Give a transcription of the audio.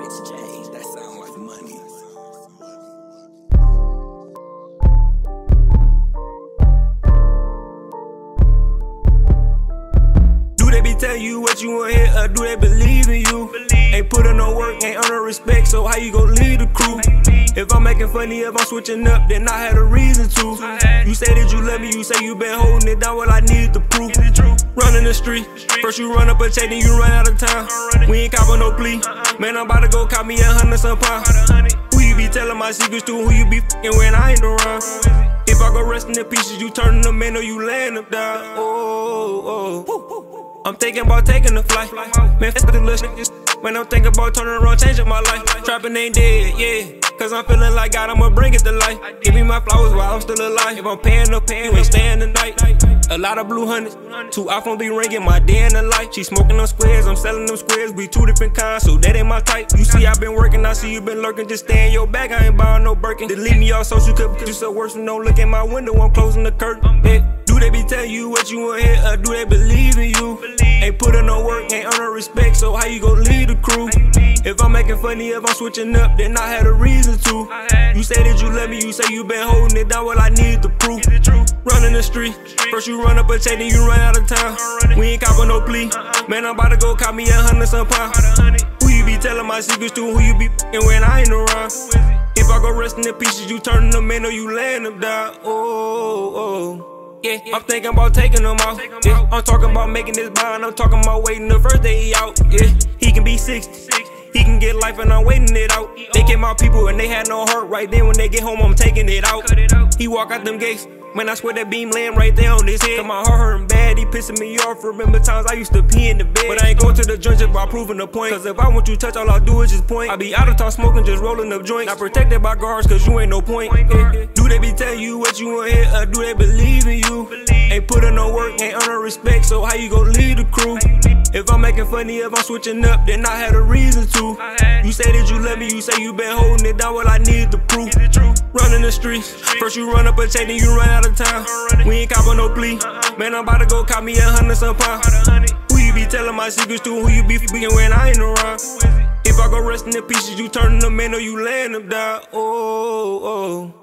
Rich that sound like money. Do they be telling you what you want hear, or do they believe in you? Ain't put in no work, ain't earn no respect, so how you gon' lead the crew? If I'm making funny, if I'm switching up, then I had a reason to. Love me, you say you been holding it down, well I need the proof. Running the street, first you run up a check, then you run out of time. We ain't copping no plea, man I'm about to go cop me a hundred some pound. Who you be telling my secrets to? Who you be fing when I ain't around? If I go resting in pieces, you turning them in or you laying them down. Oh, oh. oh, oh. I'm thinking about taking a flight. Man, fuck the little shit. When I'm thinking about turning around, changing my life. Trapping ain't dead, yeah. Cause I'm feeling like God, I'ma bring it to life. Give me my flowers while I'm still alive. If I'm paying up, paying, ain't staying the night. A lot of blue hundreds, two iPhone be ringing my day in the light. She smoking them squares, I'm selling them squares. We two different kinds, so that ain't my type. You see, I been working, I see you been lurking. Just stay in your bag, I ain't buying no Birkin. Delete me off social, could do so worse don't look in my window, I'm closing the curtain. Yeah. Do they be telling you what you want hear, or do they believe in you? Ain't put in no work, ain't earn no respect, so how you gon' lead the crew? If I'm making funny, if I'm switching up, then I had a reason to. You say that you love me, you say you been holding it down, well I need the proof. Running the street, first you run up a check, then you run out of time. We ain't copping no plea, man I'm about to go cop me a hundred some pound. Who you be telling my secrets to? Who you be fing when I ain't around? If I go resting in pieces, you turning them in or you laying them down. Oh, oh. oh. Yeah, I'm thinking about taking them out. Yeah, I'm talking about making this bond. I'm talking about waiting the first day he out. Yeah, he can be 60. He can get life and I'm waiting it out. They came out people and they had no heart. Right then when they get home, I'm taking it out. He walk out them gates. Man, I swear that beam laying right there on his head. Cause my heart hurting bad, he pissing me off. Remember times I used to pee in the bed. But I ain't going to the joint just by proving the point. Cause if I want you touch, all I do is just point. I be out of town smoking, just rolling up joints. Not protected by guards, cause you ain't no point. Do they be telling you what you want hear, or do they believe in you? Ain't put in no work, ain't earn no respect, so how you gon' lead the crew? If I'm making funny, if I'm switching up, then I had a reason to. You say that you love me, you say you been holding it down, well I need the proof. Running the streets, first you run up a check, then you run out of time. We ain't copping no plea, man I'm about to go cop me a hundred some pound. Who you be telling my secrets to? Who you be fing when I ain't around? If I go resting in pieces, you turning them in or you laying them down. Oh, oh.